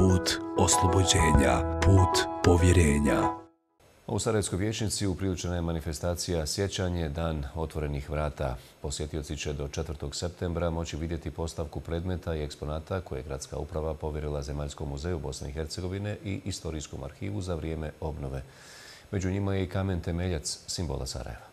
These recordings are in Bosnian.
put oslobođenja, put povjerenja. U Sarajevskoj vječnici upriličena je manifestacija Sjećanje dan otvorenih vrata. Posjetioci će do 4. septembra moći vidjeti postavku predmeta i eksponata koje je Gradska uprava povjerila Zemaljskom muzeju Bosne i Hercegovine i Istorijskom arhivu za vrijeme obnove. Među njima je i kamen temeljac simbola Sarajeva.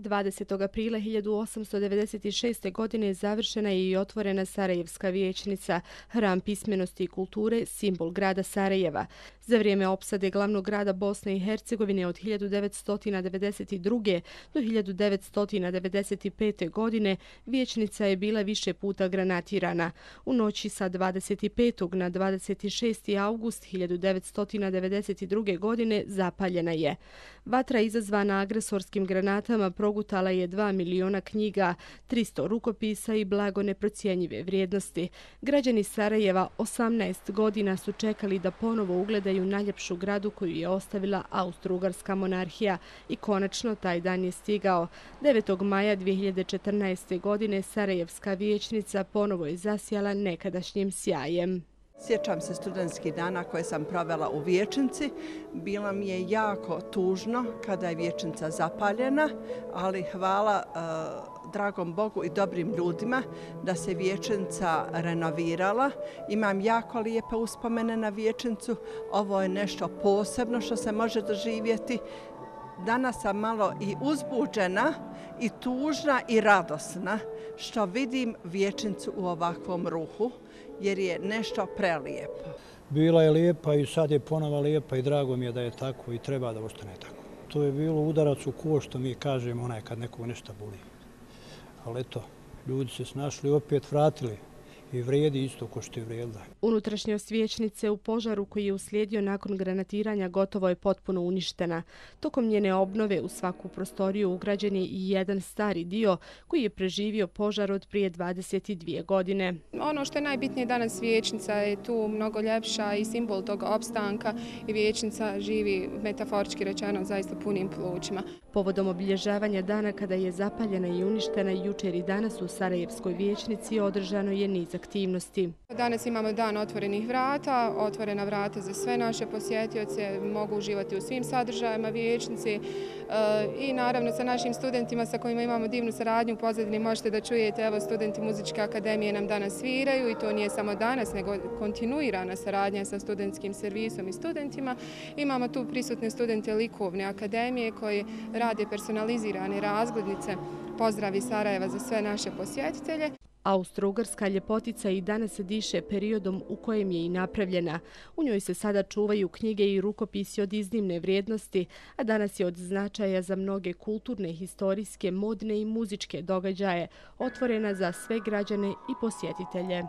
20. aprila 1896. godine završena je i otvorena Sarajevska vječnica, hram pismenosti i kulture, simbol grada Sarajeva. Za vrijeme opsade glavnog grada Bosne i Hercegovine od 1992. do 1995. godine vječnica je bila više puta granatirana. U noći sa 25. na 26. august 1992. godine zapaljena je. Vatra izazvana agresorskim granatama progutala je 2 miliona knjiga, 300 rukopisa i blago neprocijenjive vrijednosti. Građani Sarajeva 18 godina su čekali da ponovo ugledaju najljepšu gradu koju je ostavila Austro-Ugarska monarhija i konačno taj dan je stigao. 9. maja 2014. godine Sarajevska vijećnica ponovo je zasijala nekadašnjim sjajem. Sjećam se studentskih dana koje sam provela u Vječnici. Bila mi je jako tužno kada je Vječnica zapaljena, ali hvala e, dragom Bogu i dobrim ljudima da se Vječnica renovirala. Imam jako lijepe uspomene na Vječnicu. Ovo je nešto posebno što se može doživjeti. Danas sam malo i uzbuđena i tužna i radosna što vidim Vječnicu u ovakvom ruhu jer je nešto prelijepo. Bila je lijepa i sad je ponova lijepa i drago mi je da je tako i treba da ostane tako. To je bilo udarac u ko što mi kažemo onaj kad nekog nešto boli. Ali eto, ljudi se snašli opet vratili i vrijedi isto ko što je vrijedila. Unutrašnjost vječnice u požaru koji je uslijedio nakon granatiranja gotovo je potpuno uništena. Tokom njene obnove u svaku prostoriju ugrađen je i jedan stari dio koji je preživio požar od prije 22 godine. Ono što je najbitnije danas vječnica je tu mnogo ljepša i simbol toga opstanka i vječnica živi metaforički rečeno zaista punim plućima. Povodom obilježavanja dana kada je zapaljena i uništena jučer i danas u Sarajevskoj vječnici održano je niz aktivnosti. Danas imamo dan otvorenih vrata, otvorena vrata za sve naše posjetioce, mogu uživati u svim sadržajima vječnici e, i naravno sa našim studentima sa kojima imamo divnu saradnju u pozadini možete da čujete, evo studenti muzičke akademije nam danas sviraju i to nije samo danas nego kontinuirana saradnja sa studentskim servisom i studentima. Imamo tu prisutne studente likovne akademije koji rade personalizirane razglednice pozdravi Sarajeva za sve naše posjetitelje. Austro-Ugarska ljepotica i danas se diše periodom u kojem je i napravljena. U njoj se sada čuvaju knjige i rukopisi od iznimne vrijednosti, a danas je od značaja za mnoge kulturne, historijske, modne i muzičke događaje, otvorena za sve građane i posjetitelje.